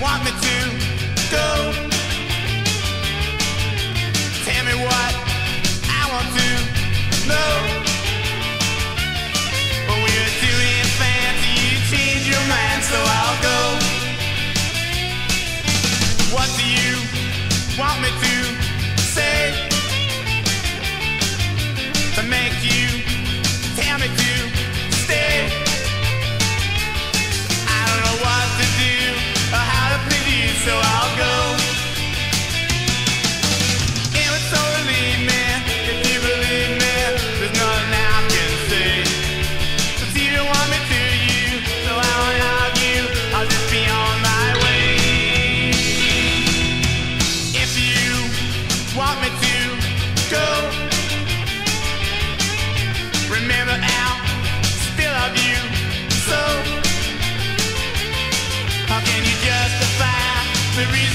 want me to go. Tell me what I want to know. But when you're doing fancy, you change your mind, so I'll go. What do you want me to mysteries